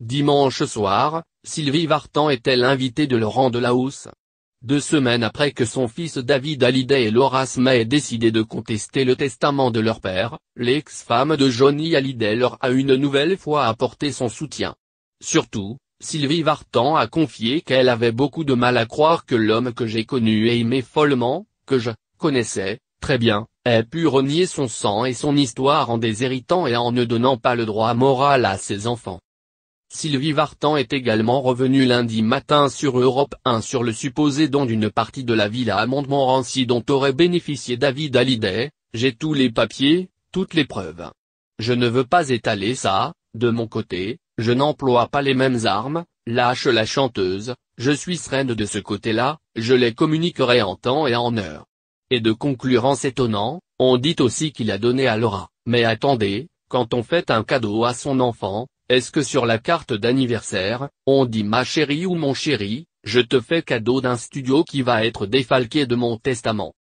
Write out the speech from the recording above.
dimanche soir, Sylvie Vartan était l'invitée de Laurent Delahousse? Deux semaines après que son fils David Hallyday et Laura May aient décidé de contester le testament de leur père, l'ex-femme de Johnny Hallyday leur a une nouvelle fois apporté son soutien. Surtout, Sylvie Vartan a confié qu'elle avait beaucoup de mal à croire que l'homme que j'ai connu et aimé follement, que je connaissais, très bien, ait pu renier son sang et son histoire en déshéritant et en ne donnant pas le droit moral à ses enfants. Sylvie Vartan est également revenue lundi matin sur Europe 1 sur le supposé don d'une partie de la villa à Montmorency dont aurait bénéficié David Hallyday, j'ai tous les papiers, toutes les preuves. Je ne veux pas étaler ça, de mon côté, je n'emploie pas les mêmes armes, lâche la chanteuse, je suis sereine de ce côté-là, je les communiquerai en temps et en heure. Et de conclure en s'étonnant, on dit aussi qu'il a donné à Laura, mais attendez, quand on fait un cadeau à son enfant, est-ce que sur la carte d'anniversaire, on dit ma chérie ou mon chéri, je te fais cadeau d'un studio qui va être défalqué de mon testament